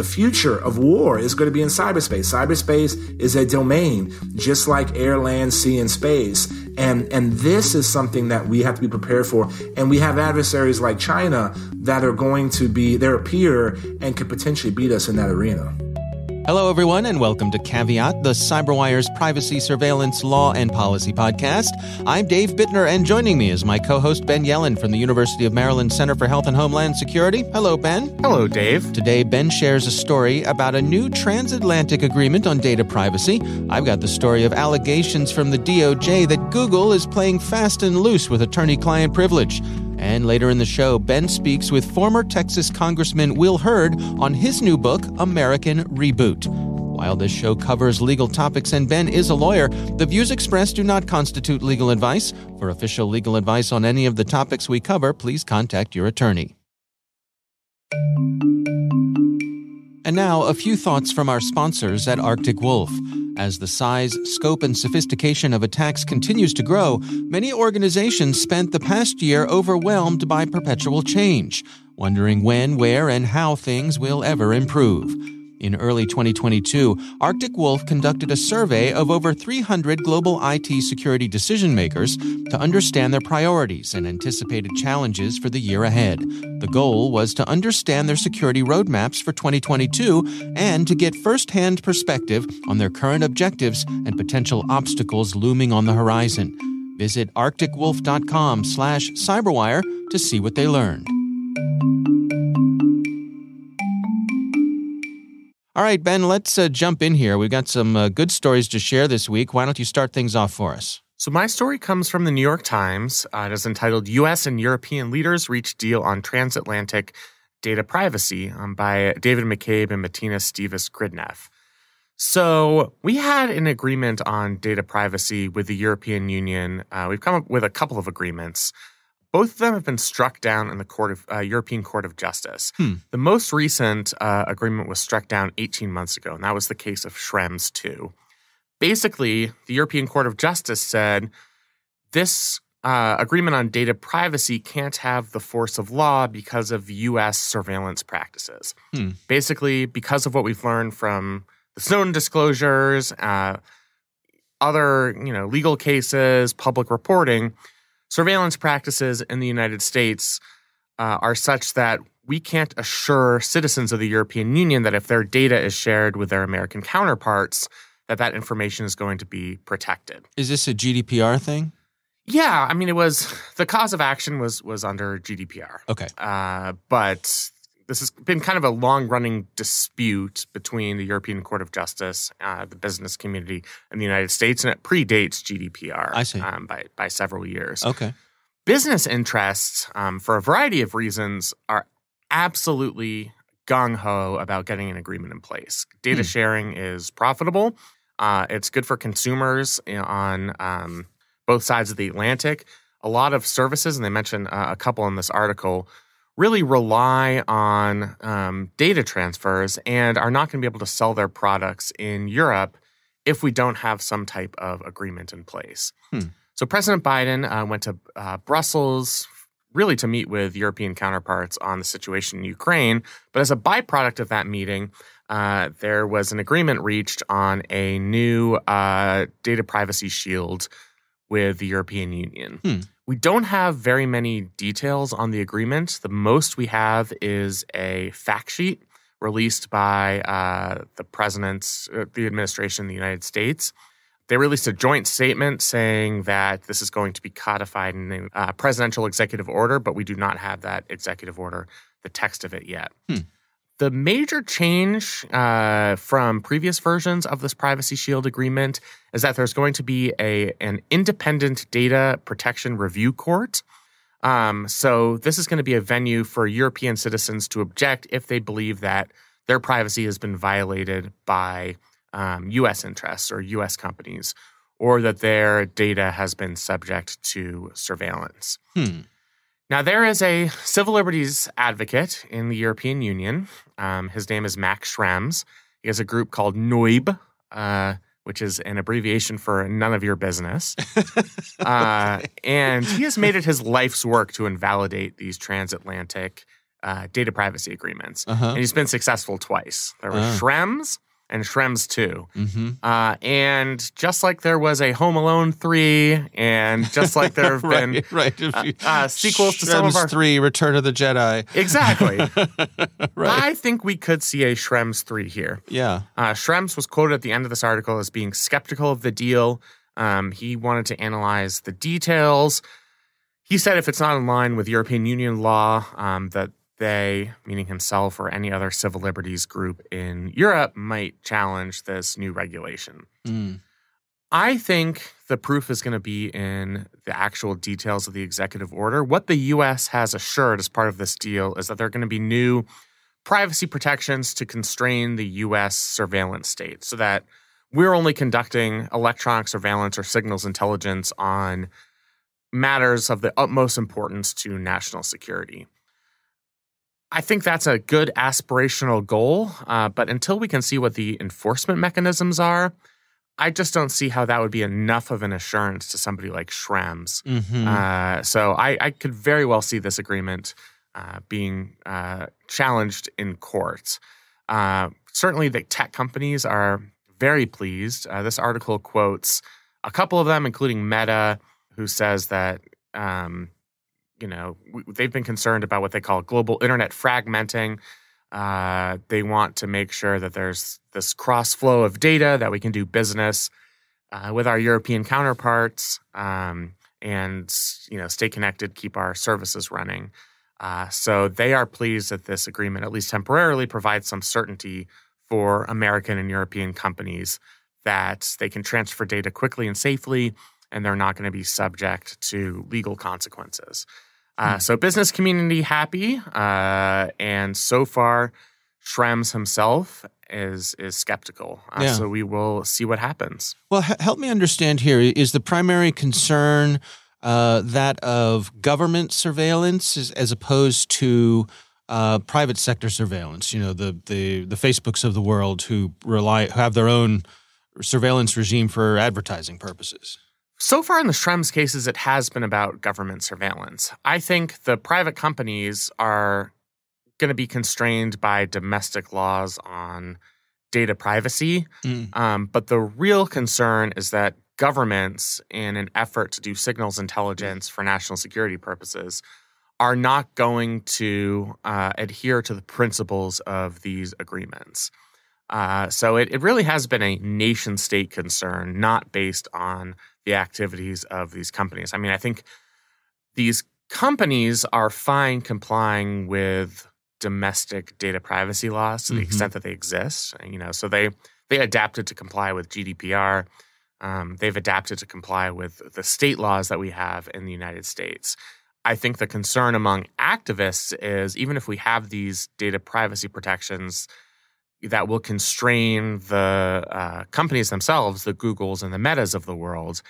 the future of war is going to be in cyberspace. Cyberspace is a domain, just like air, land, sea, and space. And, and this is something that we have to be prepared for. And we have adversaries like China that are going to be their peer and could potentially beat us in that arena. Hello, everyone, and welcome to Caveat, the CyberWire's privacy, surveillance, law, and policy podcast. I'm Dave Bittner, and joining me is my co host Ben Yellen from the University of Maryland Center for Health and Homeland Security. Hello, Ben. Hello, Dave. Today, Ben shares a story about a new transatlantic agreement on data privacy. I've got the story of allegations from the DOJ that Google is playing fast and loose with attorney client privilege. And later in the show, Ben speaks with former Texas Congressman Will Hurd on his new book, American Reboot. While this show covers legal topics and Ben is a lawyer, the views expressed do not constitute legal advice. For official legal advice on any of the topics we cover, please contact your attorney. And now, a few thoughts from our sponsors at Arctic Wolf. As the size, scope, and sophistication of attacks continues to grow, many organizations spent the past year overwhelmed by perpetual change, wondering when, where, and how things will ever improve. In early 2022, Arctic Wolf conducted a survey of over 300 global IT security decision makers to understand their priorities and anticipated challenges for the year ahead. The goal was to understand their security roadmaps for 2022 and to get firsthand perspective on their current objectives and potential obstacles looming on the horizon. Visit arcticwolf.com/cyberwire to see what they learned. All right, Ben, let's uh, jump in here. We've got some uh, good stories to share this week. Why don't you start things off for us? So, my story comes from the New York Times. Uh, it is entitled U.S. and European Leaders Reach Deal on Transatlantic Data Privacy um, by David McCabe and Martina Stevis Gridneff. So, we had an agreement on data privacy with the European Union. Uh, we've come up with a couple of agreements. Both of them have been struck down in the Court of uh, European Court of Justice. Hmm. The most recent uh, agreement was struck down 18 months ago, and that was the case of Schrems 2. Basically, the European Court of Justice said this uh, agreement on data privacy can't have the force of law because of U.S. surveillance practices. Hmm. Basically, because of what we've learned from the Snowden disclosures, uh, other you know legal cases, public reporting surveillance practices in the United States uh, are such that we can't assure citizens of the European Union that if their data is shared with their American counterparts, that that information is going to be protected. Is this a GDPR thing? Yeah, I mean, it was the cause of action was was under GDPR. Okay, uh, but this has been kind of a long running dispute between the European Court of Justice, uh, the business community, and the United States, and it predates GDPR. I see. Um, by by several years. Okay. Business interests, um, for a variety of reasons, are absolutely gung ho about getting an agreement in place. Data Hmm. sharing is profitable. Uh, it's good for consumers on um, both sides of the Atlantic. A lot of services, and they mention uh, a couple in this article, really rely on um, data transfers and are not going to be able to sell their products in Europe if we don't have some type of agreement in place. Hmm. So President Biden uh, went to uh, Brussels really to meet with European counterparts on the situation in Ukraine. But as a byproduct of that meeting, uh, there was an agreement reached on a new uh, data privacy shield with the European Union. Hmm. We don't have very many details on the agreement. The most we have is a fact sheet released by uh, the president's, uh, the administration in the United States. They released a joint statement saying that this is going to be codified in a uh, presidential executive order, but we do not have that executive order, the text of it yet. Hmm. The major change uh, from previous versions of this Privacy Shield agreement is that there's going to be a an independent data protection review court. Um, so this is going to be a venue for European citizens to object if they believe that their privacy has been violated by um, U.S. interests or U.S. companies, or that their data has been subject to surveillance. Hmm. Now, there is a civil liberties advocate in the European Union. Um, his name is Max Schrems. He has a group called noyb, uh, which is an abbreviation for none of your business. uh, and he has made it his life's work to invalidate these transatlantic uh, data privacy agreements, Uh-huh. and he's been successful twice. There was Ah. Schrems and Schrems 2. Mm-hmm. Uh, and just like there was a Home Alone 3, and just like there have been right, right. If uh, uh, sequels to some of our- three, Return of the Jedi. Exactly. right. I think we could see a Schrems 3 here. yeah. Uh, Schrems was quoted at the end of this article as being skeptical of the deal. Um, he wanted to analyze the details. He said if it's not in line with European Union law, um, that they, meaning himself or any other civil liberties group in Europe, might challenge this new regulation. Mm. I think the proof is going to be in the actual details of the executive order. What the US has assured as part of this deal is that there are going to be new privacy protections to constrain the US surveillance state so that we're only conducting electronic surveillance or signals intelligence on matters of the utmost importance to national security. I think that's a good aspirational goal, uh, but until we can see what the enforcement mechanisms are, I just don't see how that would be enough of an assurance to somebody like Schrems. hmm Uh, so I, I could very well see this agreement uh, being uh, challenged in court. Uh, certainly, the tech companies are very pleased. Uh, this article quotes a couple of them, including Meta, who says that um, you know they've been concerned about what they call global internet fragmenting. Uh, they want to make sure that there's this cross flow of data that we can do business uh, with our European counterparts. Um, and you know stay connected, keep our services running. Uh, so they are pleased that this agreement, at least temporarily, provides some certainty for American and European companies that they can transfer data quickly and safely, and they're not going to be subject to legal consequences. Uh, So business community happy, uh, and so far, Schrems himself is is skeptical. Uh, Yeah. So we will see what happens. Well, h- help me understand here. Is the primary concern uh, that of government surveillance as, as opposed to uh, private sector surveillance? You know, the, the the Facebooks of the world who rely who have their own surveillance regime for advertising purposes. So far in the Schrems cases, it has been about government surveillance. I think the private companies are going to be constrained by domestic laws on data privacy. Mm. Um, but the real concern is that governments, in an effort to do signals intelligence for national security purposes, are not going to uh, adhere to the principles of these agreements. Uh, so it, it really has been a nation state concern, not based on the activities of these companies. I mean, I think these companies are fine complying with domestic data privacy laws to the Mhm. extent that they exist. You know, so they they adapted to comply with GDPR. Um, they've adapted to comply with the state laws that we have in the United States. I think the concern among activists is even if we have these data privacy protections that will constrain the uh, companies themselves, the Googles and the Metas of the world,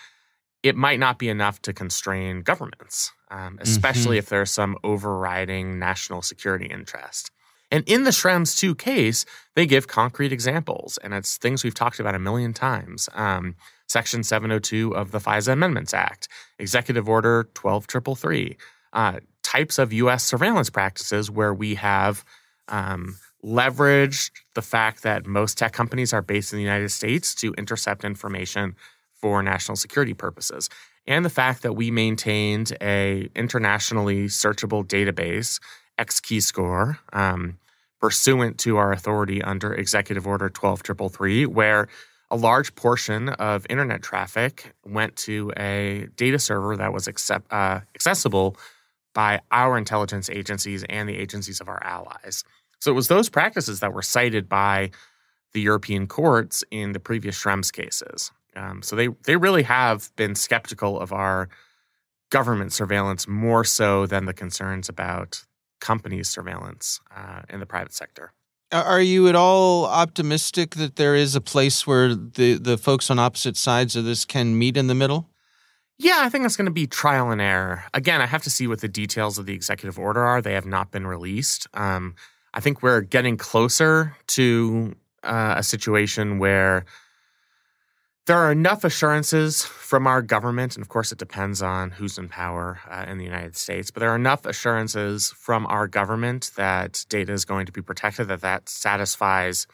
it might not be enough to constrain governments, um, especially if there's some overriding national security interest. And in the Schrems 2 case, they give concrete examples, and it's things we've talked about a million times. Um, Section 702 of the FISA Amendments Act, Executive Order 12333, uh, types of U.S. surveillance practices where we have um, leveraged the fact that most tech companies are based in the United States to intercept information for national security purposes, and the fact that we maintained a internationally searchable database, XKeyscore, um, pursuant to our authority under Executive Order 12333, where a large portion of internet traffic went to a data server that was accept, uh, accessible by our intelligence agencies and the agencies of our allies. So it was those practices that were cited by the European courts in the previous Schrems cases. Um, so they they really have been skeptical of our government surveillance more so than the concerns about companies' surveillance uh, in the private sector. Are are you at all optimistic that there is a place where the, the folks on opposite sides of this can meet in the middle? Yeah, I think that's going to be trial and error. Again, I have to see what the details of the executive order are. They have not been released. Um, I think we're getting closer to uh, a situation where there are enough assurances from our government, and of course, it depends on who's in power uh, in the United States. But there are enough assurances from our government that data is going to be protected that that satisfies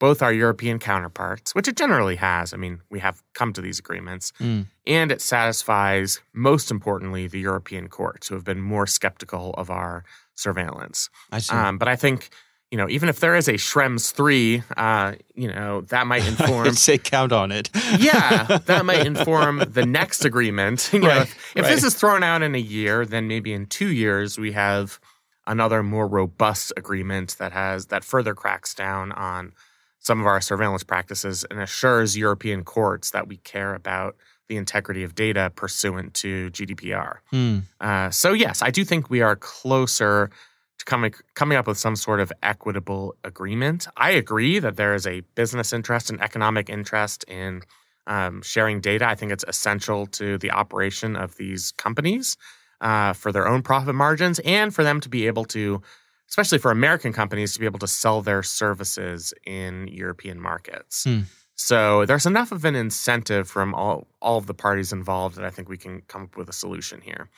both our European counterparts, which it generally has. I mean, we have come to these agreements, mm. and it satisfies, most importantly, the European courts who have been more skeptical of our surveillance. I see. Um, but I think you know, even if there is a Schrems three, uh, you know, that might inform. I'd say count on it. yeah, that might inform the next agreement. You right, know, if, if right. this is thrown out in a year, then maybe in two years we have another more robust agreement that has that further cracks down on some of our surveillance practices and assures European courts that we care about the integrity of data pursuant to GDPR. Mm. Uh, so yes, I do think we are closer to coming coming up with some sort of equitable agreement. I agree that there is a business interest and economic interest in um, sharing data. I think it's essential to the operation of these companies uh, for their own profit margins and for them to be able to, especially for American companies, to be able to sell their services in European markets. Hmm. So there's enough of an incentive from all all of the parties involved that I think we can come up with a solution here.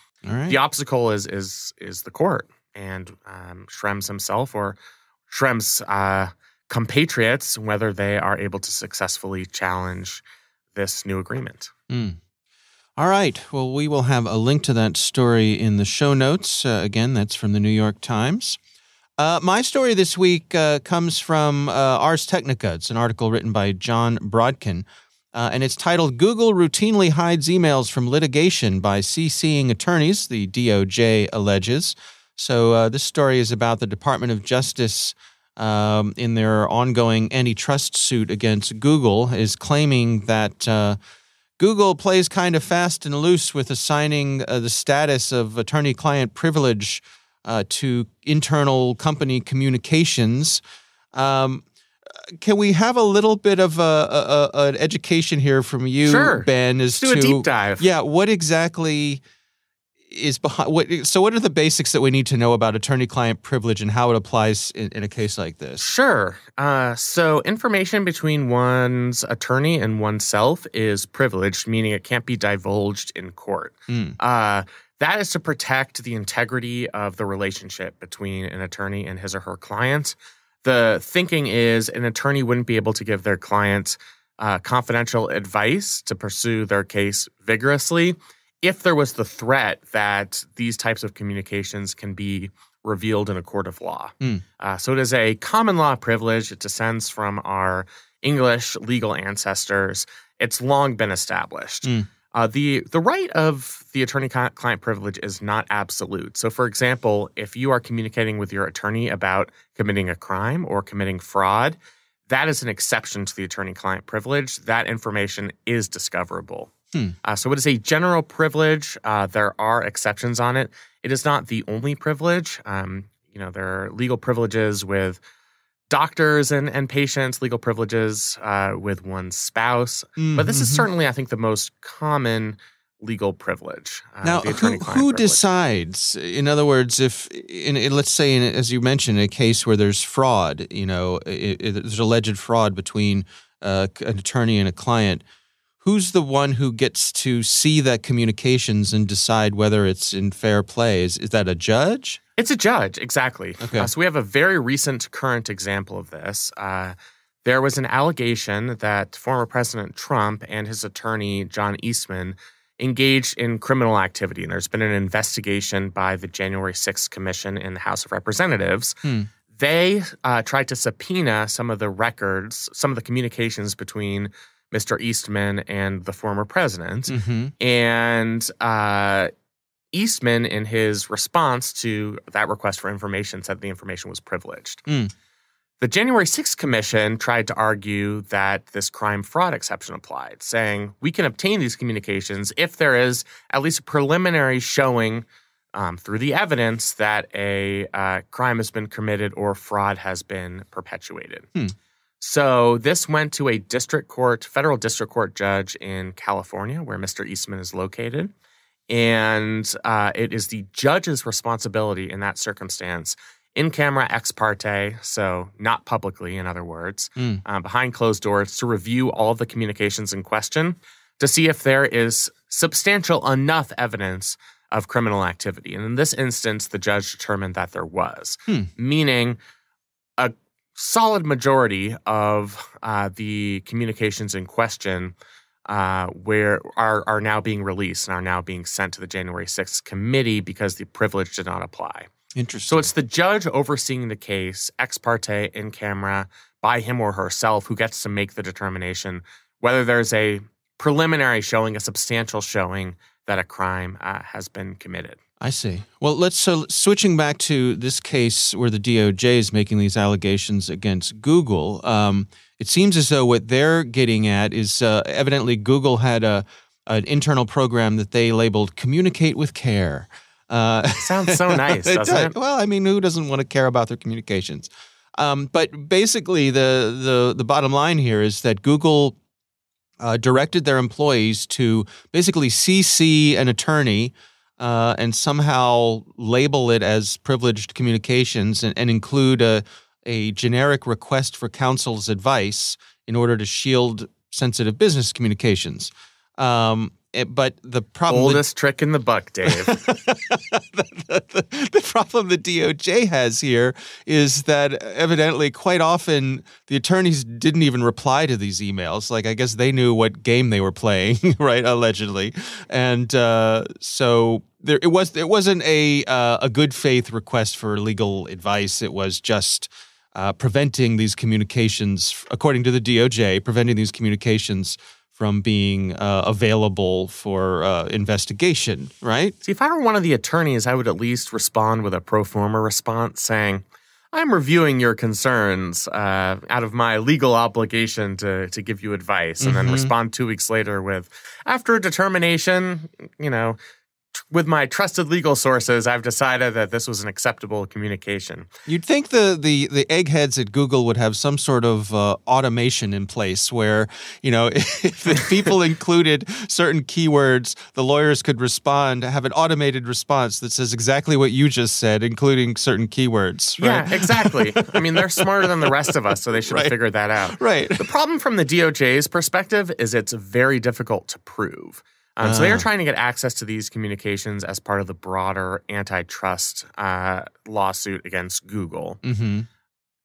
The obstacle is is is the court and um, Schrems himself or Schrems's uh, compatriots, whether they are able to successfully challenge this new agreement. Mm. All right. Well, we will have a link to that story in the show notes. Uh, again, that's from the New York Times. Uh, my story this week uh, comes from uh, Ars Technica. It's an article written by Jon Brodkin, uh, and it's titled Google Routinely Hides Emails from Litigation by CCing Attorneys, the DOJ alleges. So, uh, this story is about the Department of Justice um, in their ongoing antitrust suit against Google, is claiming that uh, Google plays kind of fast and loose with assigning the status of attorney client privilege uh, to internal company communications. Um, can we have a little bit of a, a, a, an education here from you, sure. Ben? As Let's do to, a deep dive. Yeah, what exactly is behind what so what are the basics that we need to know about attorney client privilege and how it applies in, in a case like this sure uh, so information between one's attorney and oneself is privileged meaning it can't be divulged in court mm. uh, that is to protect the integrity of the relationship between an attorney and his or her client the thinking is an attorney wouldn't be able to give their client uh, confidential advice to pursue their case vigorously if there was the threat that these types of communications can be revealed in a court of law. Mm. Uh, so it is a common law privilege. It descends from our English legal ancestors. It's long been established. Mm. Uh, the the right of the attorney client privilege is not absolute. So, for example, if you are communicating with your attorney about committing a crime or committing fraud, that is an exception to the attorney client privilege. That information is discoverable. Hmm. Uh, so it is a general privilege. Uh, there are exceptions on it. It is not the only privilege. Um, you know, there are legal privileges with doctors and, and patients, legal privileges uh, with one's spouse. Mm-hmm. But this is mm-hmm. certainly, I think, the most common legal privilege. Uh, now, who, who decides? In other words, if in, in, let's say, in, as you mentioned, a case where there's fraud, you know, it, it, there's alleged fraud between uh, an attorney and a client who's the one who gets to see that communications and decide whether it's in fair play? Is, is that a judge? It's a judge, exactly. Okay. Uh, so we have a very recent current example of this. Uh, there was an allegation that former President Trump and his attorney, John Eastman, engaged in criminal activity. And there's been an investigation by the January 6th Commission in the House of Representatives. Hmm. They uh, tried to subpoena some of the records, some of the communications between Mr. Eastman and the former president. Mm-hmm. And uh, Eastman, in his response to that request for information, said the information was privileged. Mm. The January 6th Commission tried to argue that this crime fraud exception applied, saying we can obtain these communications if there is at least a preliminary showing um, through the evidence that a uh, crime has been committed or fraud has been perpetuated. Hmm. So this went to a district court, federal district court judge in California, where Mr. Eastman is located. And uh, it is the judge's responsibility in that circumstance in camera ex parte, so not publicly, in other words, Mm. behind closed doors to review all the communications in question to see if there is substantial enough evidence of criminal activity. And in this instance, the judge determined that there was, Hmm. meaning a solid majority of uh, the communications in question uh, where are are now being released and are now being sent to the January 6th committee because the privilege did not apply. Interesting. So it's the judge overseeing the case, ex parte, in camera, by him or herself, who gets to make the determination whether there's a preliminary showing, a substantial showing that a crime uh, has been committed. I see. Well, let's so switching back to this case where the DOJ is making these allegations against Google. Um, it seems as though what they're getting at is uh, evidently Google had a an internal program that they labeled "Communicate with Care." Uh, Sounds so nice, doesn't does. it? Well, I mean, who doesn't want to care about their communications? Um, but basically, the the the bottom line here is that Google uh, directed their employees to basically CC an attorney uh, and somehow label it as privileged communications and, and include a a generic request for counsel's advice in order to shield sensitive business communications. Um, it- but the problem Oldest trick in the buck, Dave. the, the- the problem the DOJ has here is that evidently, quite often, the attorneys didn't even reply to these emails. Like, I guess they knew what game they were playing, right? Allegedly, and uh, so there it was. It wasn't a uh, a good faith request for legal advice. It was just. Uh, preventing these communications, according to the DOJ, preventing these communications from being uh, available for uh, investigation, right? See, if I were one of the attorneys, I would at least respond with a pro forma response saying, I'm reviewing your concerns uh, out of my legal obligation to, to give you advice, and then Mhm. respond two weeks later with, after a determination, you know, with my trusted legal sources, I've decided that this was an acceptable communication. You'd think the, the, the eggheads at Google would have some sort of uh, automation in place where, you know, if the people included certain keywords, the lawyers could respond, have an automated response that says exactly what you just said, including certain keywords. Right? Yeah, exactly. I mean, they're smarter than the rest of us, so they should have figured that out. Right. The problem from the DOJ's perspective is it's very difficult to prove. Um, So they Ah. are trying to get access to these communications as part of the broader antitrust uh, lawsuit against Google. Mm-hmm.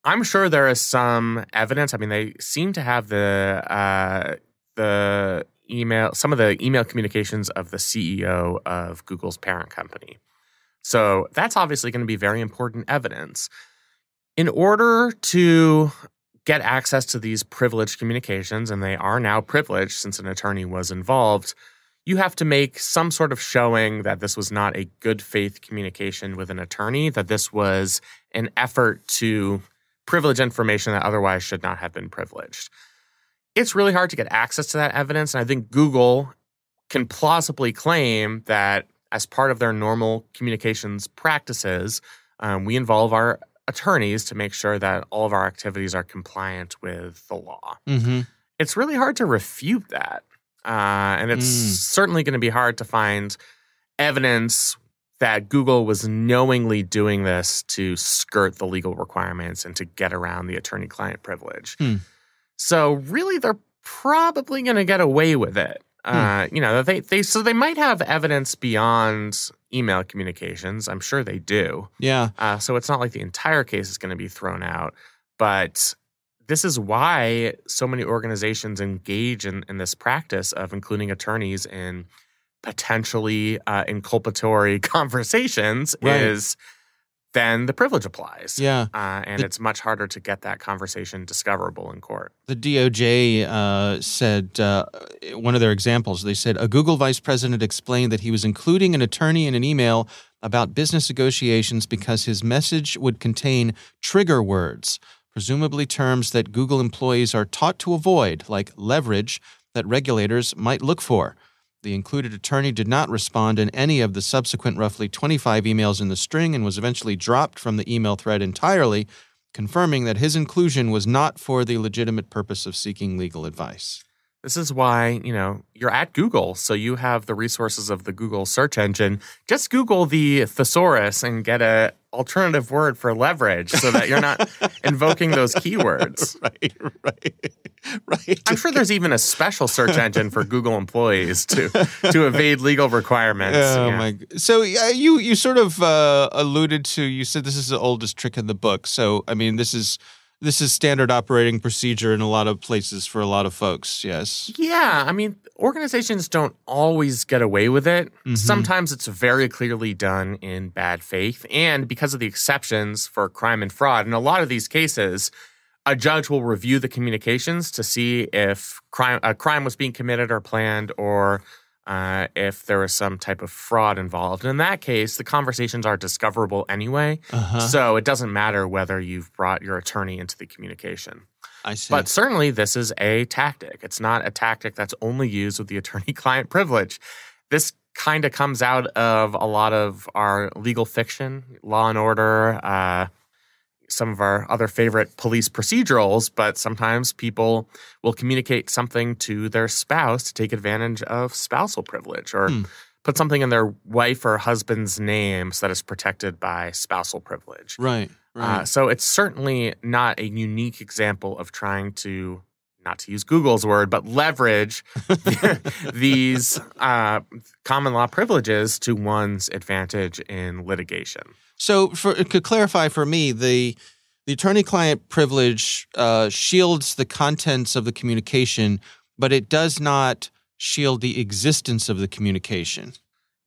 I'm sure there is some evidence. I mean, they seem to have the uh, the email, some of the email communications of the CEO of Google's parent company. So that's obviously going to be very important evidence. In order to get access to these privileged communications, and they are now privileged since an attorney was involved, you have to make some sort of showing that this was not a good faith communication with an attorney, that this was an effort to privilege information that otherwise should not have been privileged. It's really hard to get access to that evidence. And I think Google can plausibly claim that as part of their normal communications practices, um, we involve our attorneys to make sure that all of our activities are compliant with the law. Mm-hmm. It's really hard to refute that. Uh, and it's Mm. certainly going to be hard to find evidence that Google was knowingly doing this to skirt the legal requirements and to get around the attorney client privilege. Hmm. So, really, they're probably going to get away with it. Uh, you know, they, they so they might have evidence beyond email communications. I'm sure they do. Yeah. Uh, so it's not like the entire case is going to be thrown out, but this is why so many organizations engage in, in this practice of including attorneys in potentially uh, inculpatory conversations Right. is then the privilege applies. Yeah. Uh, and The- it's much harder to get that conversation discoverable in court. The DOJ uh, said uh, one of their examples. They said a Google vice president explained that he was including an attorney in an email about business negotiations because his message would contain trigger words, presumably terms that Google employees are taught to avoid, like leverage, that regulators might look for. The included attorney did not respond in any of the subsequent roughly 25 emails in the string and was eventually dropped from the email thread entirely, confirming that his inclusion was not for the legitimate purpose of seeking legal advice. This is why, you know, you're at Google, so you have the resources of the Google search engine. Just Google the thesaurus and get a alternative word for leverage so that you're not invoking those keywords. Right, right, right. I'm sure there's even a special search engine for Google employees to to evade legal requirements. Oh Yeah. my! So uh, you you sort of uh, alluded to you said this is the oldest trick in the book. So I mean this is this is standard operating procedure in a lot of places for a lot of folks. Yes. Yeah, I mean, organizations don't always get away with it. Mhm. Sometimes it's very clearly done in bad faith. And because of the exceptions for crime and fraud, in a lot of these cases, a judge will review the communications to see if crime, a crime was being committed or planned or uh, if there was some type of fraud involved. And in that case, the conversations are discoverable anyway. Uh-huh. So it doesn't matter whether you've brought your attorney into the communication. I see. But certainly, this is a tactic. It's not a tactic that's only used with the attorney client privilege. This kind of comes out of a lot of our legal fiction, Law and Order, uh, some of our other favorite police procedurals, but sometimes people will communicate something to their spouse to take advantage of spousal privilege or Hmm. put something in their wife or husband's name so that is protected by spousal privilege. right. Right. Uh, so it's certainly not a unique example of trying to, not to use Google's word, but leverage these uh, common law privileges to one's advantage in litigation. So, for to clarify for me, the the attorney-client privilege uh, shields the contents of the communication, but it does not shield the existence of the communication.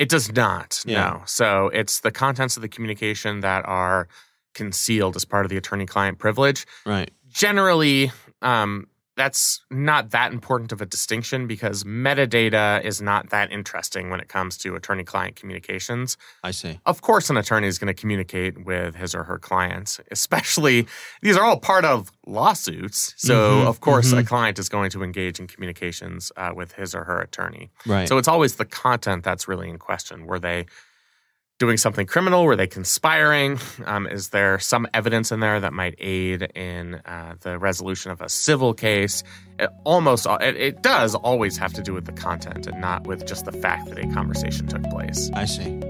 It does not, Yeah. no. So it's the contents of the communication that are concealed as part of the attorney client privilege. Right. Generally, um, that's not that important of a distinction because metadata is not that interesting when it comes to attorney client communications. I see. Of course, an attorney is going to communicate with his or her clients, especially these are all part of lawsuits. So, Mhm, of course, a mhm. client is going to engage in communications uh, with his or her attorney. Right. So, it's always the content that's really in question. Were they doing something criminal? Were they conspiring? Um, is there some evidence in there that might aid in uh, the resolution of a civil case? It almost, it, it does always have to do with the content and not with just the fact that a conversation took place. I see.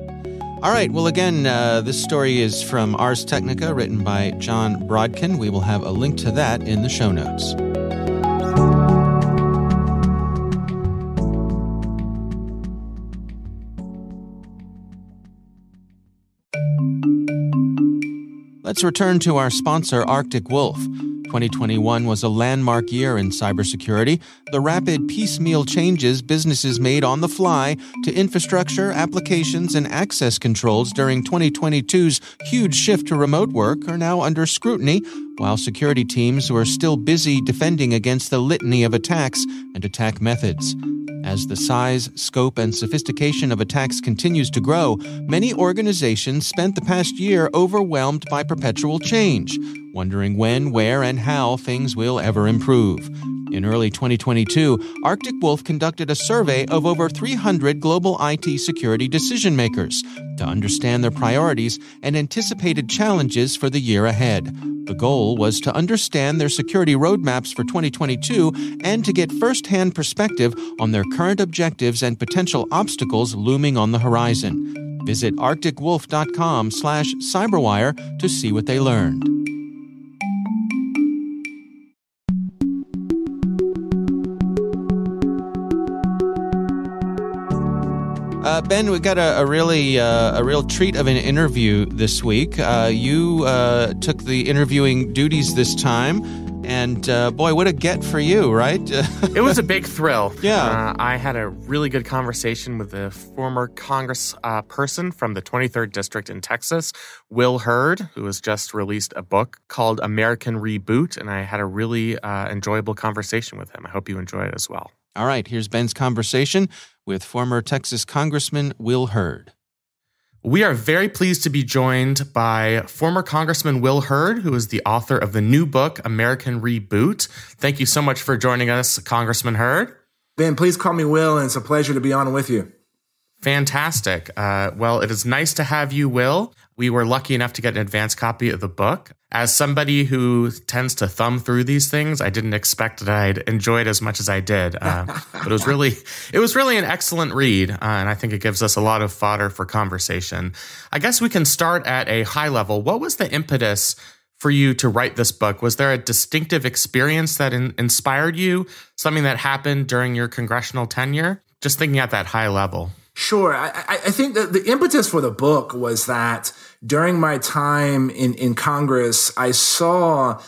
All right. Well, again, uh, this story is from Ars Technica, written by Jon Brodkin. We will have a link to that in the show notes. Let's return to our sponsor, Arctic Wolf. 2021 was a landmark year in cybersecurity. The rapid piecemeal changes businesses made on the fly to infrastructure, applications, and access controls during 2022's huge shift to remote work are now under scrutiny, while security teams were still busy defending against the litany of attacks and attack methods. As the size, scope, and sophistication of attacks continues to grow, many organizations spent the past year overwhelmed by perpetual change, wondering when, where, and how things will ever improve. In early 2022, Arctic Wolf conducted a survey of over 300 global IT security decision makers to understand their priorities and anticipated challenges for the year ahead. The goal was to understand their security roadmaps for 2022 and to get firsthand perspective on their current objectives and potential obstacles looming on the horizon. Visit arcticwolf.com/cyberwire to see what they learned. Uh, ben, we got a, a really uh, a real treat of an interview this week. Uh, you uh, took the interviewing duties this time, and uh, boy, what a get for you, right? it was a big thrill. Yeah. Uh, I had a really good conversation with the former Congress uh, person from the 23rd District in Texas, Will Hurd, who has just released a book called American Reboot. And I had a really uh, enjoyable conversation with him. I hope you enjoy it as well. All right, here's Ben's conversation with former Texas Congressman Will Hurd. We are very pleased to be joined by former Congressman Will Hurd, who is the author of the new book, American Reboot. Thank you so much for joining us, Congressman Hurd. Ben, please call me Will, and it's a pleasure to be on with you. Fantastic. Uh, well, it is nice to have you, Will. We were lucky enough to get an advance copy of the book. As somebody who tends to thumb through these things, I didn't expect that I'd enjoy it as much as I did. Uh, but it was really, it was really an excellent read, uh, and I think it gives us a lot of fodder for conversation. I guess we can start at a high level. What was the impetus for you to write this book? Was there a distinctive experience that in- inspired you? Something that happened during your congressional tenure? Just thinking at that high level. Sure. I, I think that the impetus for the book was that during my time in, in Congress, I saw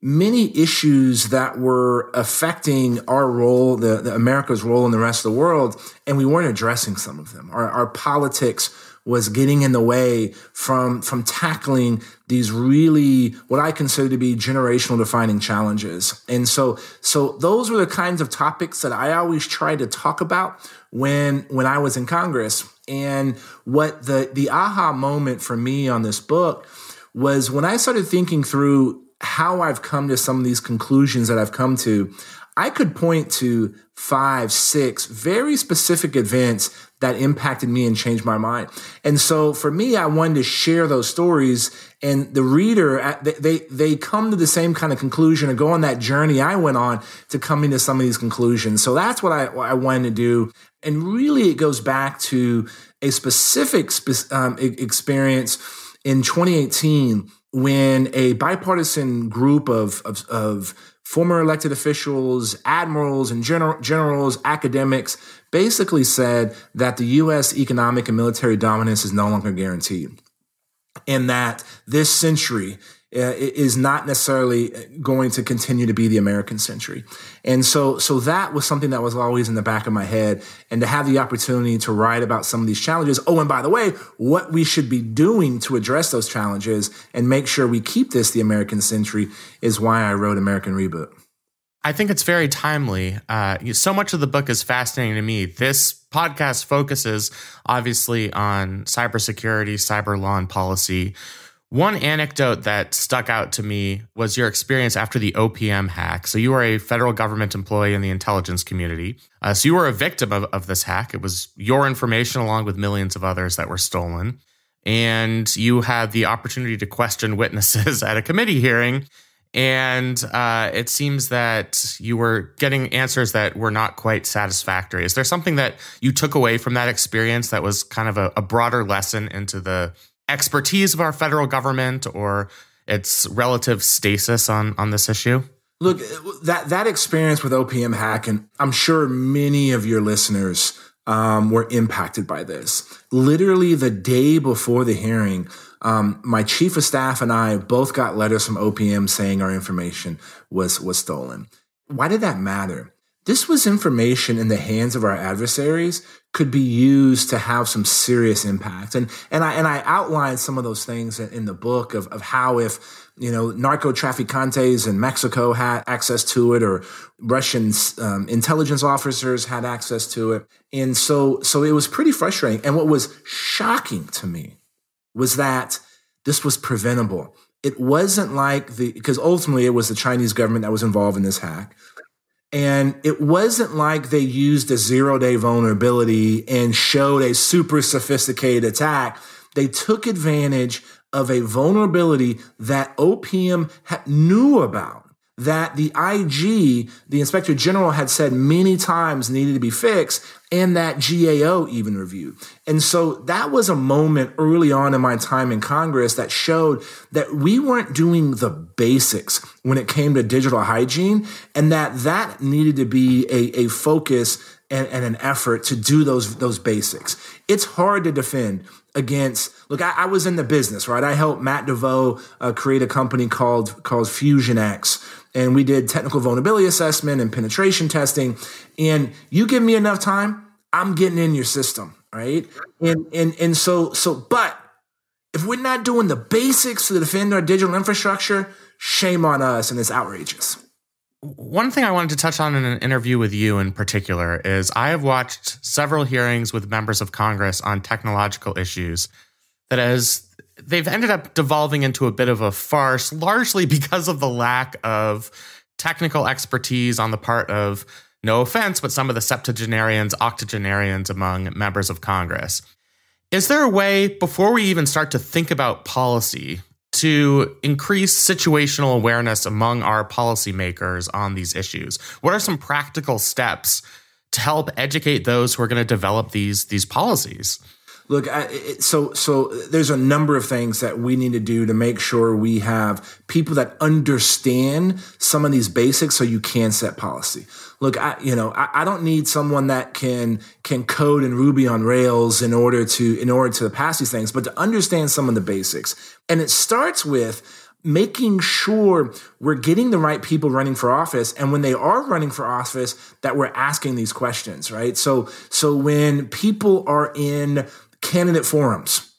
many issues that were affecting our role, the, the, America's role in the rest of the world, and we weren't addressing some of them. Our, our politics was getting in the way from from tackling these really what I consider to be generational defining challenges. And so so those were the kinds of topics that I always tried to talk about when when I was in Congress. And what the the aha moment for me on this book was when I started thinking through how I've come to some of these conclusions that I've come to. I could point to five, six very specific events that impacted me and changed my mind. And so for me, I wanted to share those stories and the reader, uh, they, they come to the same kind of conclusion or go on that journey I went on to coming to some of these conclusions. So that's what I, what I wanted to do. And really it goes back to a specific um, experience in 2018 when a bipartisan group of, of, of former elected officials, admirals, and general, generals, academics basically said that the U.S. economic and military dominance is no longer guaranteed. And that this century is not necessarily going to continue to be the American century. And so, so that was something that was always in the back of my head. And to have the opportunity to write about some of these challenges. Oh, and by the way, what we should be doing to address those challenges and make sure we keep this the American century is why I wrote American Reboot. I think it's very timely. Uh, so much of the book is fascinating to me. This podcast focuses obviously on cybersecurity, cyber law, and policy. One anecdote that stuck out to me was your experience after the OPM hack. So, you were a federal government employee in the intelligence community. Uh, so, you were a victim of, of this hack. It was your information, along with millions of others, that were stolen. And you had the opportunity to question witnesses at a committee hearing. And uh, it seems that you were getting answers that were not quite satisfactory. Is there something that you took away from that experience that was kind of a, a broader lesson into the expertise of our federal government or its relative stasis on on this issue? Look, that that experience with OPM hack, and I'm sure many of your listeners um, were impacted by this. Literally the day before the hearing, um, my chief of staff and I both got letters from OPM saying our information was was stolen. Why did that matter? This was information in the hands of our adversaries could be used to have some serious impact. And and I and I outlined some of those things in the book of, of how if you know narco traficantes in Mexico had access to it, or Russian um, intelligence officers had access to it, and so so it was pretty frustrating. And what was shocking to me was that this was preventable. It wasn't like the because ultimately it was the Chinese government that was involved in this hack. And it wasn't like they used a zero day vulnerability and showed a super sophisticated attack. They took advantage of a vulnerability that OPM knew about that the IG, the inspector general, had said many times needed to be fixed, and that GAO even reviewed. And so that was a moment early on in my time in Congress that showed that we weren't doing the basics when it came to digital hygiene, and that that needed to be a, a focus and, and an effort to do those those basics. It's hard to defend against look I, I, was in the business right i helped matt Devost uh, create a company called called fusionx and we did technical vulnerability assessment and penetration testing. And you give me enough time, I'm getting in your system, right? And and and so so, but if we're not doing the basics to defend our digital infrastructure, shame on us, and it's outrageous. One thing I wanted to touch on in an interview with you in particular is I have watched several hearings with members of Congress on technological issues that as they've ended up devolving into a bit of a farce, largely because of the lack of technical expertise on the part of, no offense, but some of the septuagenarians, octogenarians among members of Congress. Is there a way, before we even start to think about policy, to increase situational awareness among our policymakers on these issues? What are some practical steps to help educate those who are going to develop these these policies? Look, I, so so there's a number of things that we need to do to make sure we have people that understand some of these basics, so you can set policy. Look, I you know I, I don't need someone that can can code in Ruby on Rails in order to in order to pass these things, but to understand some of the basics. And it starts with making sure we're getting the right people running for office and when they are running for office that we're asking these questions right so so when people are in candidate forums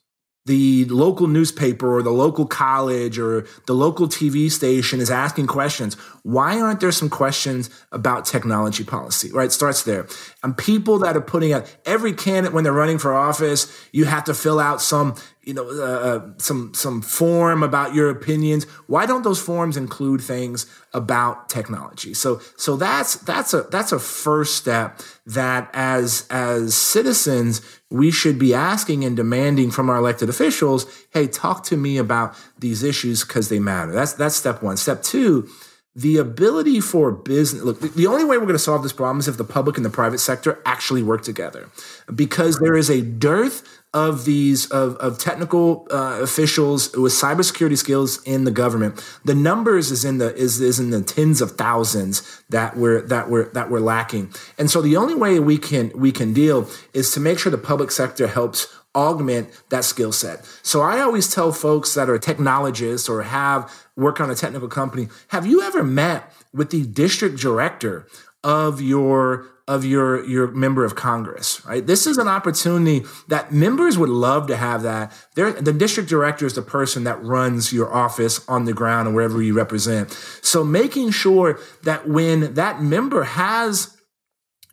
the local newspaper or the local college or the local TV station is asking questions. Why aren't there some questions about technology policy? Right? It starts there. And people that are putting out every candidate when they're running for office, you have to fill out some you know, uh, uh, some some form about your opinions. Why don't those forms include things about technology? So so that's that's a that's a first step that as as citizens we should be asking and demanding from our elected officials. Hey, talk to me about these issues because they matter. That's that's step one. Step two the ability for business look the only way we're going to solve this problem is if the public and the private sector actually work together. Because there is a dearth of these of, of technical uh, officials with cybersecurity skills in the government. The numbers is in the is, is in the tens of thousands that we're that we're that we're lacking. And so the only way we can we can deal is to make sure the public sector helps augment that skill set. So I always tell folks that are technologists or have work on a technical company, have you ever met with the district director of your of your your member of Congress, right? This is an opportunity that members would love to have that. They're, the district director is the person that runs your office on the ground or wherever you represent. So making sure that when that member has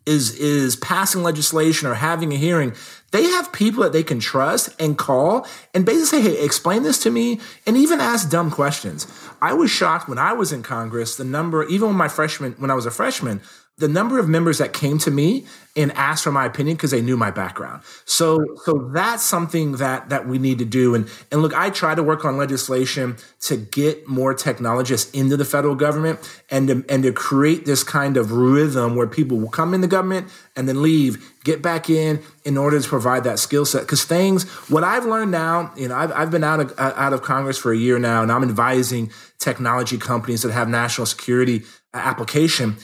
is is passing legislation or having a hearing, they have people that they can trust and call and basically say, hey, explain this to me, and even ask dumb questions. I was shocked when I was in Congress, the number, even when my freshman, when I was a freshman, the number of members that came to me and asked for my opinion because they knew my background. So so that's something that that we need to do. And and look, I try to work on legislation to get more technologists into the federal government and to, and to create this kind of rhythm where people will come in the government and then leave, get back in in order to provide that skill set. Because things, what I've learned now, you know, I've, I've been out of uh, out of Congress for a year now, and I'm advising technology companies that have national security uh, application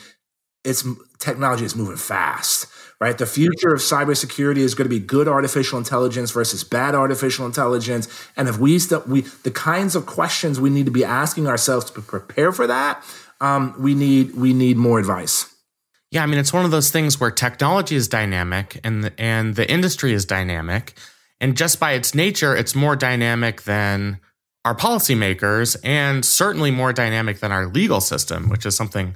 it's technology is moving fast, right? The future of cybersecurity is going to be good artificial intelligence versus bad artificial intelligence. And if we still we the kinds of questions we need to be asking ourselves to prepare for that, um, we need we need more advice. Yeah, I mean it's one of those things where technology is dynamic and and the industry is dynamic, and just by its nature, it's more dynamic than our policymakers, and certainly more dynamic than our legal system, which is something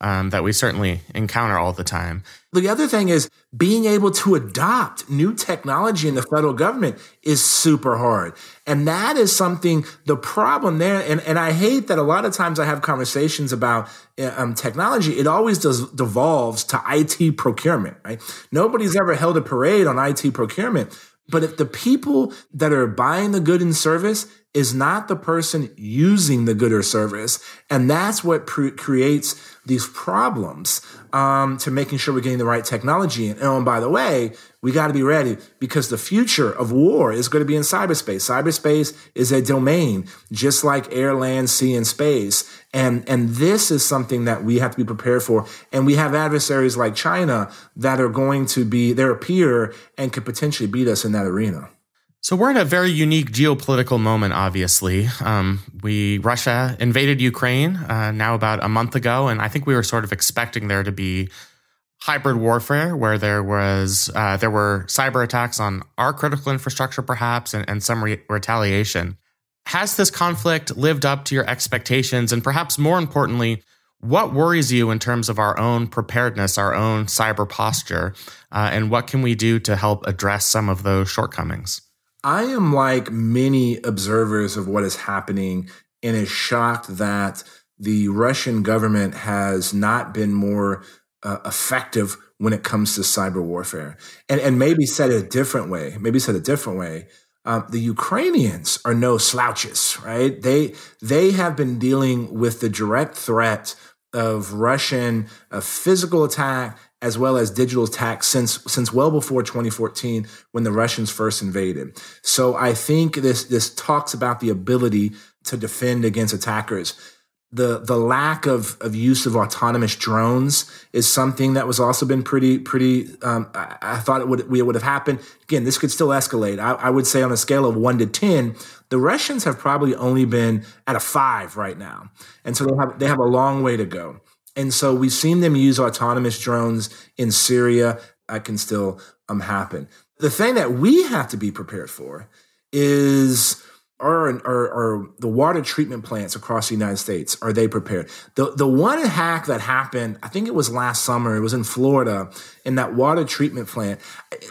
um, that we certainly encounter all the time. The other thing is being able to adopt new technology in the federal government is super hard. And that is something, the problem there, and, and I hate that a lot of times I have conversations about uh, um, technology, it always does devolves to IT procurement, right? Nobody's ever held a parade on IT procurement. But if the people that are buying the good and service is not the person using the good or service. And that's what creates these problems um, to making sure we're getting the right technology. And, oh, and by the way, we got to be ready because the future of war is going to be in cyberspace. Cyberspace is a domain, just like air, land, sea, and space. And, and this is something that we have to be prepared for. And we have adversaries like China that are going to be their peer and could potentially beat us in that arena. So we're in a very unique geopolitical moment. Obviously, um, we Russia invaded Ukraine uh, now about a month ago, and I think we were sort of expecting there to be hybrid warfare, where there was uh, there were cyber attacks on our critical infrastructure, perhaps, and, and some re- retaliation. Has this conflict lived up to your expectations, and perhaps more importantly? What worries you in terms of our own preparedness, our own cyber posture, uh, and what can we do to help address some of those shortcomings? I am like many observers of what is happening and is shocked that the Russian government has not been more uh, effective when it comes to cyber warfare. And, and maybe said a different way, maybe said a different way. Um, the Ukrainians are no slouches, right? They they have been dealing with the direct threat of Russian uh, physical attack as well as digital attack since since well before 2014 when the Russians first invaded. So I think this this talks about the ability to defend against attackers. The the lack of, of use of autonomous drones is something that was also been pretty pretty. Um, I, I, thought it would we would have happened. Again, this could still escalate. I, I would say on a scale of one to ten, the Russians have probably only been at a five right now, and so they have they have a long way to go. And so we've seen them use autonomous drones in Syria. That can still um, happen. The thing that we have to be prepared for is are, are, are the water treatment plants across the United States are they prepared? The the one hack that happened, I think it was last summer. It was in Florida, in that water treatment plant.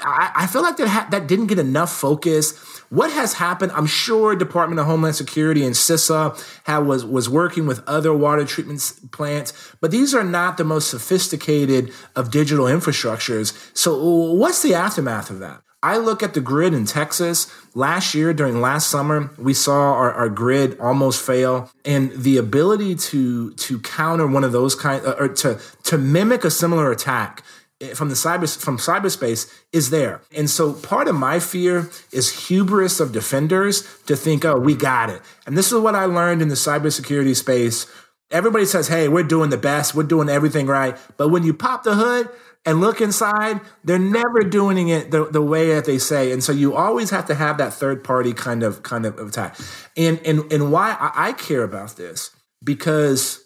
I, I feel like that ha- that didn't get enough focus. What has happened? I'm sure Department of Homeland Security and CISA have, was was working with other water treatment plants, but these are not the most sophisticated of digital infrastructures. So, what's the aftermath of that? I look at the grid in Texas. Last year, during last summer, we saw our, our grid almost fail. And the ability to to counter one of those kind uh, or to to mimic a similar attack eh, from the cyber from cyberspace is there. And so part of my fear is hubris of defenders to think, oh, we got it. And this is what I learned in the cybersecurity space. Everybody says, hey, we're doing the best, we're doing everything right. But when you pop the hood, and look inside, they're never doing it the, the way that they say. And so you always have to have that third party kind of kind of attack. And and and why I, care about this because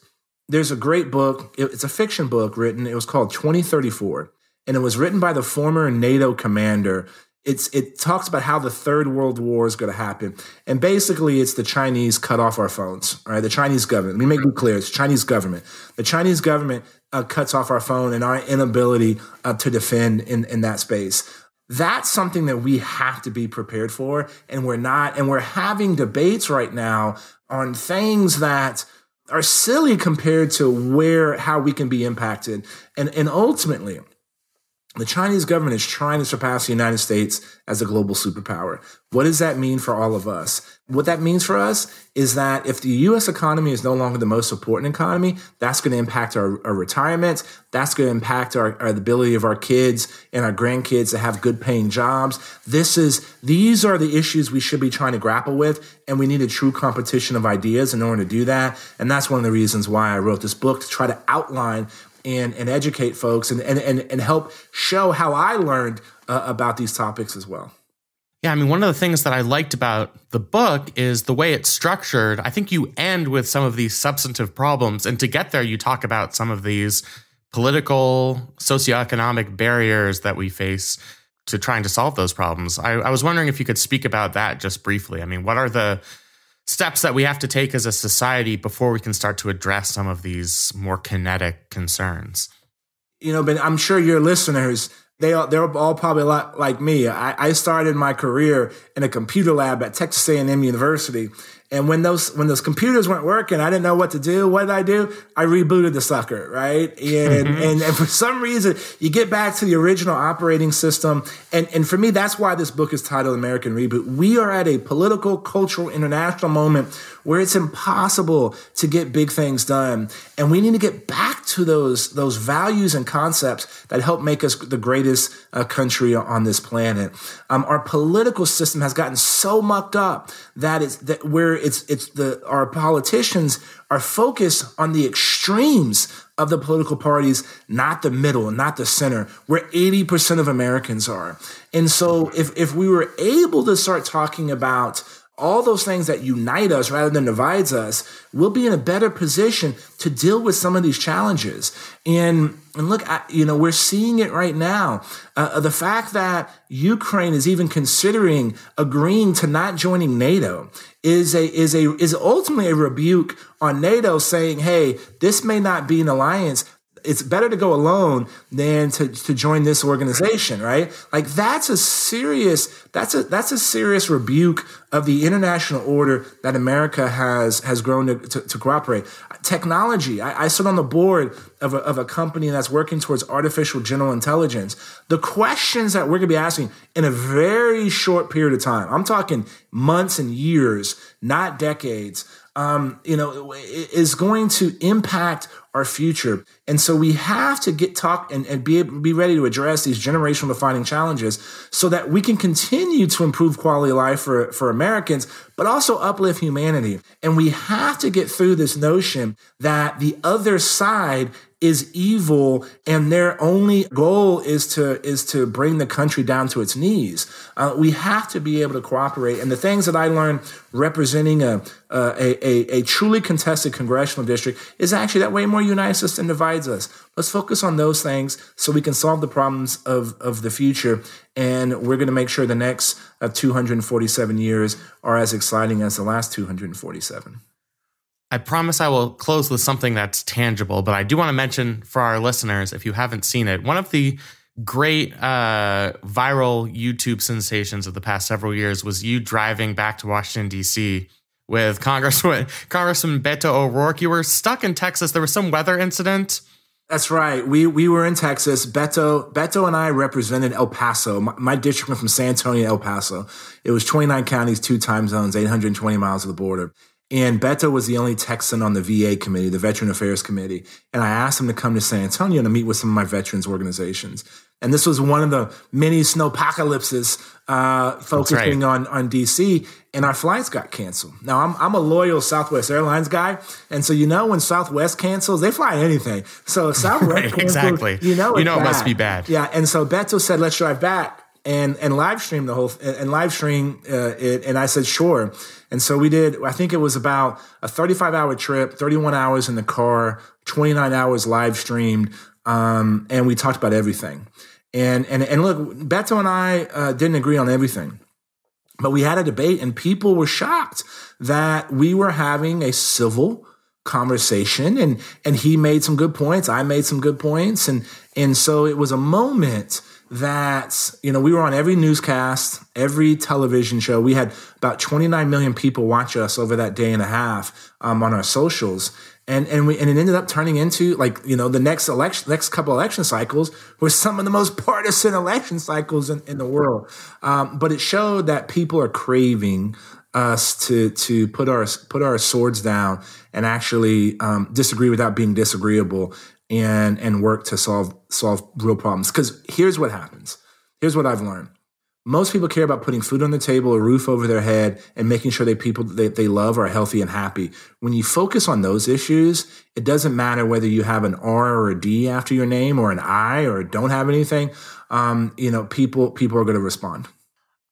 there's a great book. It's a fiction book written. It was called 2034, and it was written by the former NATO commander. It's it talks about how the third world war is going to happen, and basically, it's the Chinese cut off our phones. Right, the Chinese government. Let me make it clear: it's Chinese government. The Chinese government uh, cuts off our phone and our inability uh, to defend in, in that space. That's something that we have to be prepared for. And we're not. And we're having debates right now on things that are silly compared to where, how we can be impacted. And, and ultimately, the Chinese government is trying to surpass the United States as a global superpower. What does that mean for all of us? What that means for us is that if the US economy is no longer the most important economy, that's going to impact our, our retirement. That's going to impact our, our, the ability of our kids and our grandkids to have good paying jobs. This is, these are the issues we should be trying to grapple with. And we need a true competition of ideas in order to do that. And that's one of the reasons why I wrote this book to try to outline and, and educate folks and, and, and, and help show how I learned uh, about these topics as well. Yeah, I mean, one of the things that I liked about the book is the way it's structured. I think you end with some of these substantive problems. And to get there, you talk about some of these political, socioeconomic barriers that we face to trying to solve those problems. I, I was wondering if you could speak about that just briefly. I mean, what are the steps that we have to take as a society before we can start to address some of these more kinetic concerns? You know, but I'm sure your listeners they are they're all probably a lot like me. I, I started my career in a computer lab at Texas A&M University, and when those when those computers weren't working, I didn't know what to do. What did I do? I rebooted the sucker, right? And mm-hmm. and, and for some reason, you get back to the original operating system. And and for me, that's why this book is titled American Reboot. We are at a political, cultural, international moment where it's impossible to get big things done, and we need to get back to those those values and concepts that help make us the greatest uh, country on this planet. Um, our political system has gotten so mucked up that it's that where it's it's the our politicians are focused on the extremes of the political parties, not the middle, not the center, where 80% of Americans are. And so if if we were able to start talking about all those things that unite us rather than divides us, we'll be in a better position to deal with some of these challenges. And and look, you know, we're seeing it right now. Uh, the fact that Ukraine is even considering agreeing to not joining NATO is a is a is ultimately a rebuke on NATO, saying, "Hey, this may not be an alliance it's better to go alone than to, to join this organization, right? Like that's a serious that's a that's a serious rebuke of the international order that America has has grown to, to, to cooperate. Technology. I, I, sit on the board of a, of a company that's working towards artificial general intelligence. The questions that we're going to be asking in a very short period of time. I'm talking months and years, not decades um, you know, is going to impact our future. And so we have to get talk and, and be able, be ready to address these generational defining challenges so that we can continue to improve quality of life for, for Americans, but also uplift humanity. And we have to get through this notion that the other side is evil and their only goal is to is to bring the country down to its knees. Uh, we have to be able to cooperate. And the things that I learned representing a, a, a, a truly contested congressional district is actually that way more unites us than divides us. Let's focus on those things so we can solve the problems of, of the future. And we're going to make sure the next uh, 247 years are as exciting as the last 247. I promise I will close with something that's tangible, but I do want to mention for our listeners, if you haven't seen it, one of the great uh, viral YouTube sensations of the past several years was you driving back to Washington, D.C. with Congressman, Congressman Beto O'Rourke. You were stuck in Texas. There was some weather incident. That's right. We we were in Texas. Beto Beto and I represented El Paso. My, my, district went from San Antonio to El Paso. It was 29 counties, two time zones, 820 miles of the border. And Beto was the only Texan on the VA committee, the Veteran Affairs Committee. And I asked him to come to San Antonio to meet with some of my veterans organizations. And this was one of the many snowpocalypses uh, focusing right. on, on DC. And our flights got canceled. Now, I'm, I'm a loyal Southwest Airlines guy. And so, you know, when Southwest cancels, they fly anything. So, Southwest right, cancels, exactly. you know, you know bad. it must be bad. Yeah. And so Beto said, let's drive back and and live stream the whole and live stream uh, it and I said sure and so we did I think it was about a 35 hour trip 31 hours in the car 29 hours live streamed um, and we talked about everything and and and look Beto and I uh, didn't agree on everything but we had a debate and people were shocked that we were having a civil conversation. And and he made some good points I made some good points. And and so it was a moment that you know we were on every newscast every television show. We had about 29 million people watch us over that day and a half um, on our socials and and we and it ended up turning into like you know the next election next couple election cycles were some of the most partisan election cycles in, in the world um, but it showed that people are craving us to to put our put our swords down and actually um, disagree without being disagreeable and and work to solve solve real problems. Because here's what happens. Here's what I've learned. Most people care about putting food on the table, a roof over their head, and making sure that people that they love are healthy and happy. When you focus on those issues, it doesn't matter whether you have an R or a D after your name, or an I, or don't have anything. Um, you know, people people are going to respond.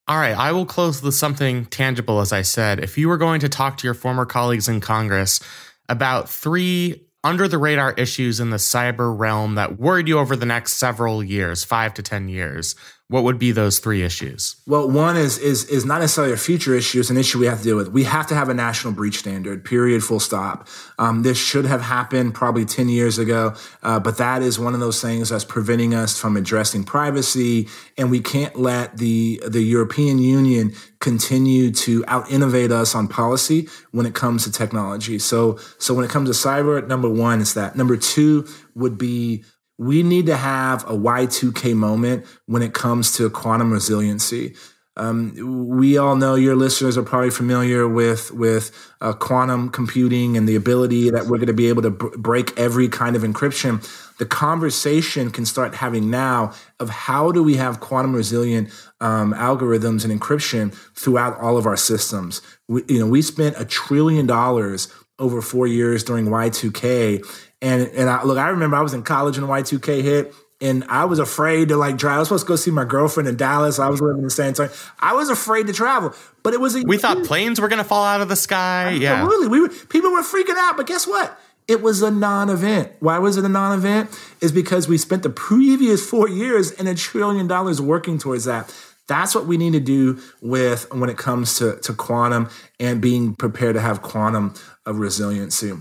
All right, I will close with something tangible. As I said, if you were going to talk to your former colleagues in Congress about three under the radar issues in the cyber realm that worried you over the next several years, five to 10 years? What would be those three issues? Well, one is is is not necessarily a future issue; it's an issue we have to deal with. We have to have a national breach standard. Period. Full stop. Um, this should have happened probably ten years ago, uh, but that is one of those things that's preventing us from addressing privacy, and we can't let the the European Union continue to out innovate us on policy when it comes to technology. So, so when it comes to cyber, number one is that. Number two would be we need to have a Y2K moment when it comes to quantum resiliency. Um, we all know your listeners are probably familiar with with uh, quantum computing and the ability that we're going to be able to b- break every kind of encryption. The conversation can start having now of how do we have quantum resilient um, algorithms and encryption throughout all of our systems. We, you know, we spent a trillion dollars over four years during Y2K and and I look, I remember I was in college when Y2K hit, and I was afraid to like drive. I was supposed to go see my girlfriend in Dallas. I was living in San Antonio. I was afraid to travel, but it was. A, we thought planes were going to fall out of the sky. Absolutely. Yeah, absolutely. We were, people were freaking out, but guess what? It was a non-event. Why was it a non-event? Is because we spent the previous four years and a trillion dollars working towards that. That's what we need to do with when it comes to, to quantum and being prepared to have quantum of resiliency.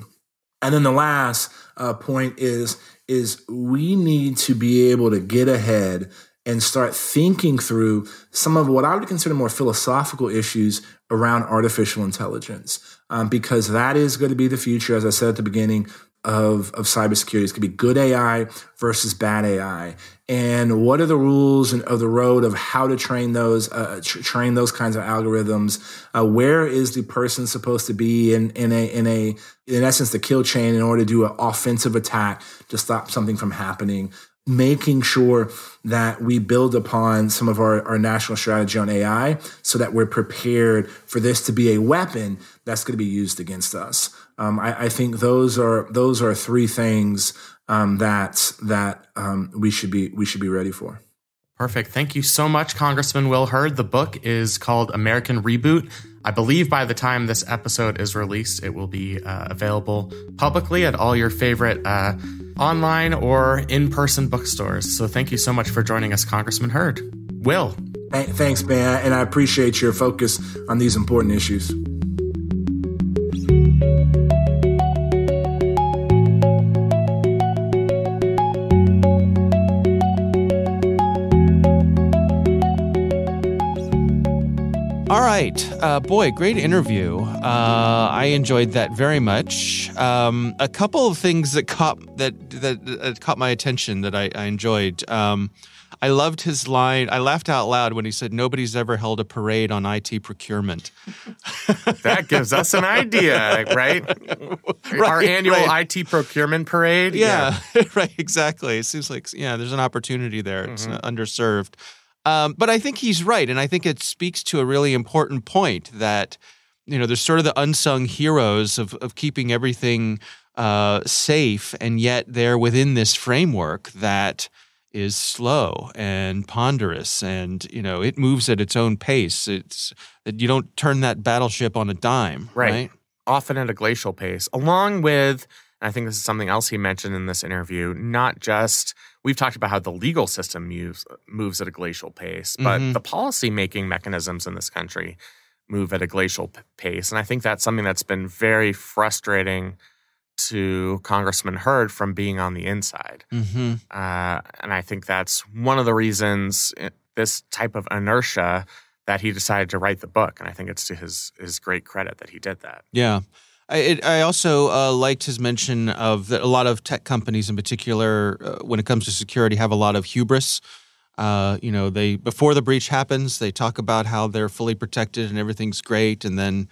And then the last uh, point is is we need to be able to get ahead and start thinking through some of what I would consider more philosophical issues around artificial intelligence, um, because that is going to be the future, as I said at the beginning of, of cybersecurity. It's going to be good AI versus bad AI. And what are the rules and of the road of how to train those, uh, tr- train those kinds of algorithms? Uh, where is the person supposed to be in, in a, in a, in essence, the kill chain in order to do an offensive attack to stop something from happening? making sure that we build upon some of our, our national strategy on AI so that we're prepared for this to be a weapon that's going to be used against us. Um, I, I, think those are those are three things um, that that um, we should be we should be ready for. Perfect. Thank you so much, Congressman Will Hurd. The book is called American Reboot. I believe by the time this episode is released, it will be uh, available publicly at all your favorite uh, online or in person bookstores. So thank you so much for joining us, Congressman Hurd. Will. Thanks, man. And I appreciate your focus on these important issues. All right. Uh, boy, great interview. Uh, I enjoyed that very much. Um, a couple of things that caught that that, that caught my attention that I, I enjoyed. Um, I loved his line. I laughed out loud when he said, "Nobody's ever held a parade on IT procurement." that gives us an idea, right? right Our annual right. IT procurement parade. Yeah, yeah. right. Exactly. It seems like yeah, there's an opportunity there. It's mm-hmm. underserved. Um, but I think he's right, and I think it speaks to a really important point that you know there's sort of the unsung heroes of of keeping everything uh, safe, and yet they're within this framework that is slow and ponderous, and you know it moves at its own pace. It's that you don't turn that battleship on a dime, right? right? Often at a glacial pace, along with. I think this is something else he mentioned in this interview, not just we've talked about how the legal system moves moves at a glacial pace, but mm-hmm. the policy making mechanisms in this country move at a glacial p- pace, and I think that's something that's been very frustrating to Congressman Hurd from being on the inside. Mm-hmm. Uh, and I think that's one of the reasons eh, this type of inertia that he decided to write the book, and I think it's to his his great credit that he did that. Yeah. I, it, I also uh, liked his mention of that a lot of tech companies, in particular, uh, when it comes to security, have a lot of hubris. Uh, you know, they before the breach happens, they talk about how they're fully protected and everything's great, and then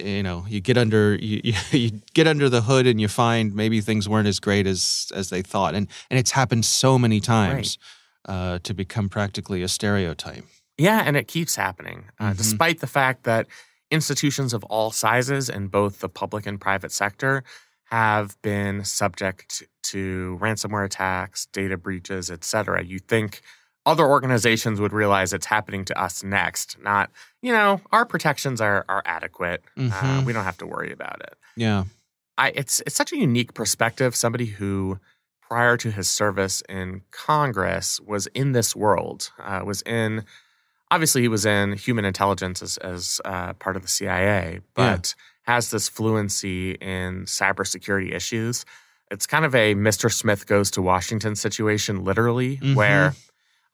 you know you get under you, you get under the hood and you find maybe things weren't as great as as they thought, and and it's happened so many times right. Uh, to become practically a stereotype. Yeah, and it keeps happening, uh, mm-hmm. despite the fact that institutions of all sizes in both the public and private sector have been subject to ransomware attacks, data breaches, etc. You think other organizations would realize it's happening to us next, not, you know, our protections are are adequate. Uh, mm-hmm. Uh, we don't have to worry about it. Yeah. I it's it's such a unique perspective, somebody who prior to his service in Congress was in this world, uh, was in obviously he was in human intelligence as, as uh, part of the CIA, but yeah. has this fluency in cybersecurity issues. It's kind of a Mr. Smith goes to Washington situation, literally, mm-hmm. where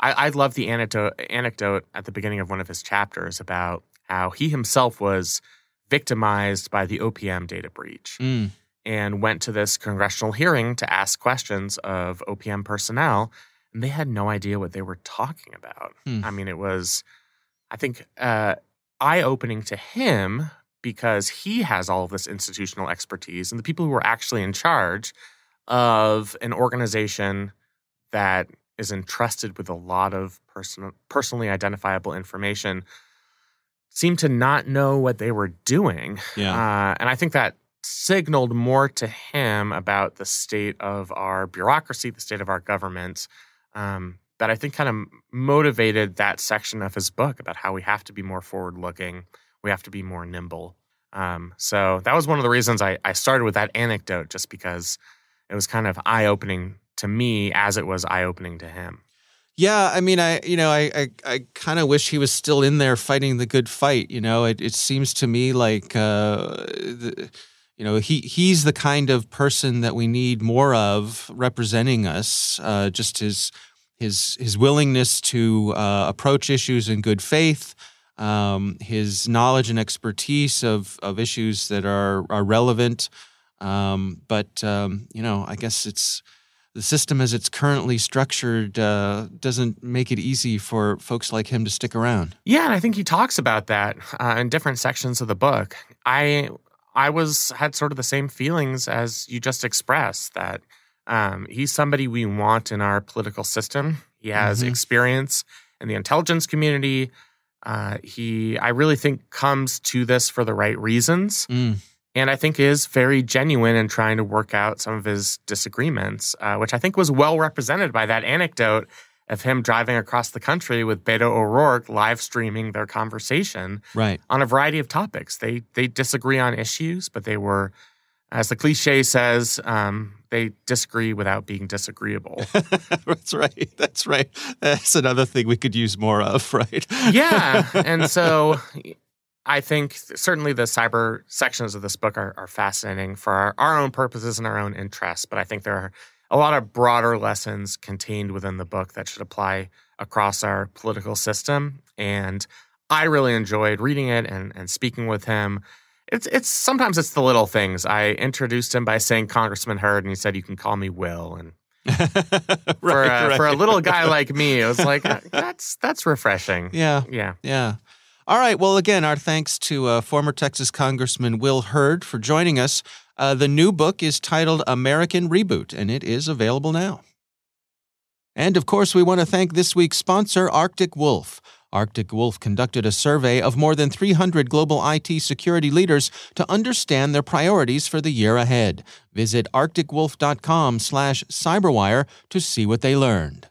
I, I love the anecdote, anecdote at the beginning of one of his chapters about how he himself was victimized by the OPM data breach. Mm. And went to this congressional hearing to ask questions of OPM personnel and they had no idea what they were talking about. Hmm. I mean, it was, I think, uh, eye opening to him because he has all of this institutional expertise and the people who are actually in charge of an organization that is entrusted with a lot of person, personally identifiable information seem to not know what they were doing. Yeah. Uh, and I think that signaled more to him about the state of our bureaucracy, the state of our government, um, that I think kind of motivated that section of his book about how we have to be more forward looking, we have to be more nimble. Um, so that was one of the reasons I, I started with that anecdote, just because it was kind of eye opening to me as it was eye opening to him. Yeah, I mean, I you know, I I, I kind of wish he was still in there fighting the good fight. You know, it it seems to me like uh, the, you know, he he's the kind of person that we need more of representing us. Uh, just his his his willingness to uh, approach issues in good faith, um, his knowledge and expertise of of issues that are are relevant. Um, but um, you know, I guess it's the system as it's currently structured uh, doesn't make it easy for folks like him to stick around. Yeah, and I think he talks about that uh, in different sections of the book. I I was had sort of the same feelings as you just expressed that um, he's somebody we want in our political system. He has Mhm. experience in the intelligence community. Uh, he, I really think, comes to this for the right reasons, Mm. And I think is very genuine in trying to work out some of his disagreements, uh, which I think was well represented by that anecdote of him driving across the country with Beto O'Rourke live streaming their conversation Right. on a variety of topics. They they disagree on issues, but they were, as the cliche says, um, they disagree without being disagreeable. That's right. That's right. That's another thing we could use more of, right? yeah, and so I think certainly the cyber sections of this book are, are fascinating for our, our own purposes and our own interests. But I think there are a lot of broader lessons contained within the book that should apply across our political system. And I really enjoyed reading it and, and speaking with him. It's it's sometimes it's the little things. I introduced him by saying Congressman Hurd, and he said, "You can call me Will." And for right, a, for a little guy like me, it was like "Uh, that's that's refreshing. Yeah. Yeah. Yeah. All right. Well, again, our thanks to uh, former Texas Congressman Will Hurd for joining us. Uh, the new book is titled American Reboot, and it is available now. And of course, we want to thank this week's sponsor, Arctic Wolf. Arctic Wolf conducted a survey of more than 300 global IT security leaders to understand their priorities for the year ahead. Visit ArcticWolf.com/slash/CyberWire to see what they learned.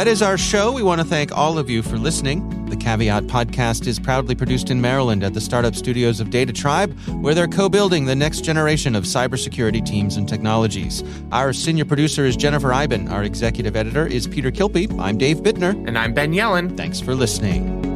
That is our show. We want to thank all of you for listening. The Caveat podcast is proudly produced in Maryland at the startup studios of DataTribe, where they're co building the next generation of cybersecurity teams and technologies. Our senior producer is Jennifer Eiben. Our executive editor is Peter Kilpe. I'm Dave Bittner. And I'm Ben Yelin. Thanks for listening.